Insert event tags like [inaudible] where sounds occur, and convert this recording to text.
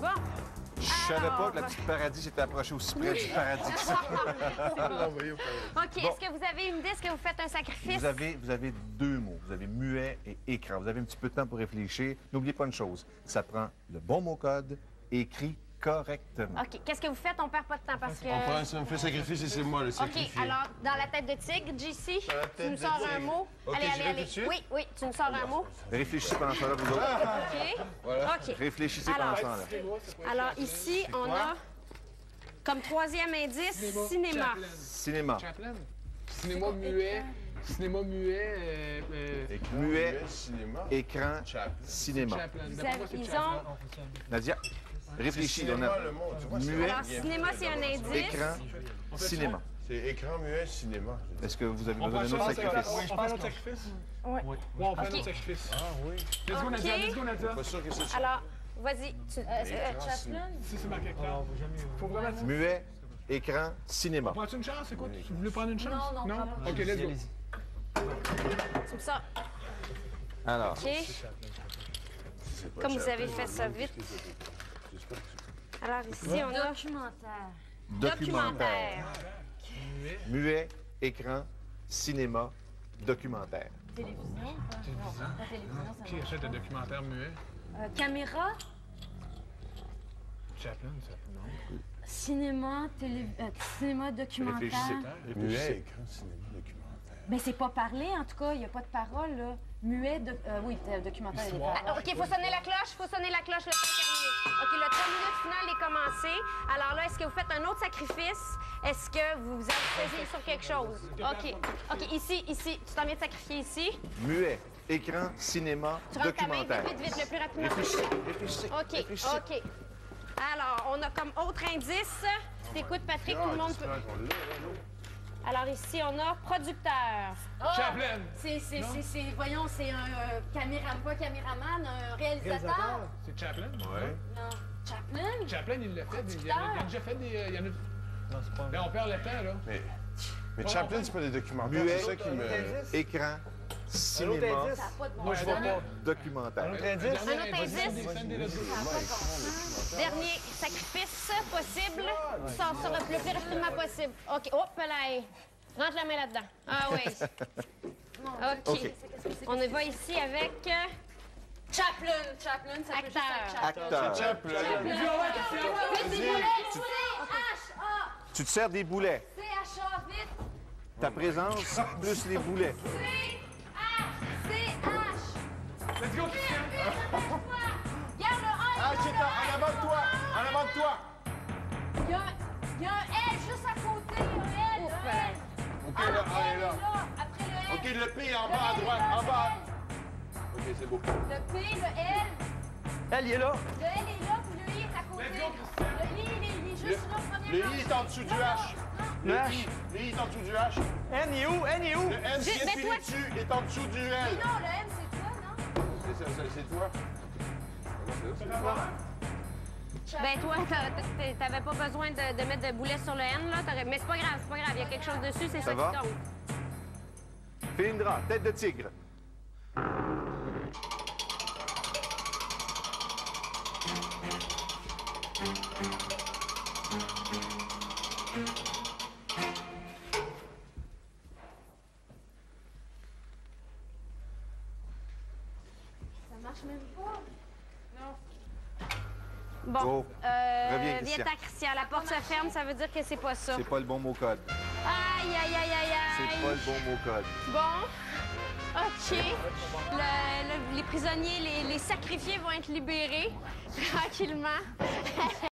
Bon. Je savais pas que la petite paradis s'était approchée aussi près du paradis que ça. [laughs] OK, est-ce que vous avez une idée? Est-ce que vous faites un sacrifice? Vous avez, vous avez deux mots. Vous avez muet et écran. Vous avez un petit peu de temps pour réfléchir. N'oubliez pas une chose. Ça prend le bon mot code écrit correctement. OK, qu'est-ce que vous faites? On perd pas de temps parce que... On prend ça, on fait sacrifice et c'est moi le OK, sacrifié. alors, dans la tête de tigre, JC, tu de sors un mot. OK, allez, allez, allez. tout? Oui, oui, tu nous sors un mot. Réfléchissez pendant ce temps-là, vous autres. OK. OK. Réfléchissez pendant Alors, ce temps-là. Alors, ici, on a comme troisième indice, cinéma. Cinéma. Chaplin. Cinéma muet. Cinéma muet. Euh, euh, Muet, cinéma. écran, Chaplin. cinéma. Chaplin. Ils ont... Nadia, réfléchis. Vois, muet, Alors, cinéma, c'est un indice. écran, cinéma. c'est écran muet cinéma. Est-ce que vous avez besoin d'un autre ça, sacrifice? On prend notre sacrifice? Oui. On prend OK. notre sacrifice. Ah oui. Let's go, Nadia. Let's go, Nadia. Pas sûr que c'est ça. Alors, vas-y. Euh, Écran, cinéma. Si c'est marqué clair. Faut vraiment. Muet, écran, cinéma. Prends-tu une chance? C'est quoi? Tu voulais prendre une chance? Non, non. OK, let's go. me sors. Alors, OK. Comme vous avez fait ça vite. Alors, ici, on a Documentaire. documentaire. Muet, écran, cinéma, documentaire. Télévision. pas télévision, ça Qui achète un documentaire muet? Euh, caméra, Chaplin, ça. Non. cinéma, télé... euh, cinéma documentaire. Réfléchissez. Muet, écran, cinéma, documentaire. Ben, c'est pas parlé, en tout cas. Il n'y a pas de parole, là. Muet, de... euh, oui, euh, documentaire, il y a des Histoire. paroles. OK, il faut sonner la cloche, il faut sonner la cloche, le temps est terminé. OK, le 3 minutes final est commencé. Alors là, est-ce que vous faites un autre sacrifice? Est-ce que vous vous asseyez sur quelque chose? OK. OK, ici, ici. Tu t'en viens de sacrifier ici? Muet, écran, cinéma, Tu rentres ta main documentaire. vite, vite, vite, le plus rapidement Réfléchissez, possible. réfléchissez. OK, réfléchissez. OK. Alors, on a comme autre indice. T'écoutes, Patrick, tout le monde peut... Alors ici, on a producteur. Chaplin! C'est, c'est, c'est, c'est- voyons, c'est un euh, caméra, pas caméraman, un réalisateur. C'est Chaplin? Ouais. Non. Chaplin? Chaplin, il l'a fait. Il il a déjà fait des. euh, Il y en a... Non, c'est pas Là, on perd le temps, là. Mais, mais Chaplin, c'est pas des documentaires. C'est ça qui me. écran, cinéma, Moi, je vois pas. documentaire. Un autre indice? indice? Dernier sacrifice possible. Sors sur le, plus rapidement possible. OK. Hop là. Rentre la main là-dedans. Ah oui. [laughs] OK. On y va ici avec euh, Chaplin, Chaplin, ça acteur. Chaplin. Acteur. Chaplin. Tu te sers des boulets. C-H-A, vite, Ta présence plus les boulets. Let's go, Christian! Regarde le A, Ah, c'est en avant de toi! En avant de toi! il y a un- il y a un L juste à côté, il y a un L, un L. OK, Ah, là, L est là. Après le L, OK, le P en bas à droite, en bas. OK, c'est beau. le P, le L. Elle, il est là. Le L est là, puis le I est à côté. Let's go, Christian. Le I, il est, il est juste là, première Le. I est en dessous du H. Le I, le I est en dessous du H. N est où? N est où? Le N qui est dessus est en dessous du L. Non, le? Ça, c'est toi. Ben toi, t'a- t'a- t'avais pas besoin de, de mettre de boulet sur le N, là. Mais c'est pas grave, c'est pas grave. Il y a quelque chose dessus, c'est ça, Ça va? qui compte. Félindra, tête de tigre. Marche même pas. Bon. Go. Euh, Reviens, Christian. Viens-t'en, Christian. La porte se ferme, ça veut dire que c'est pas ça. C'est pas le bon mot code. Aïe, aïe, aïe, aïe, C'est aïe. pas le bon mot code. Bon. OK. Le- le- les prisonniers, les, les sacrifiés vont être libérés [laughs] tranquillement. [laughs]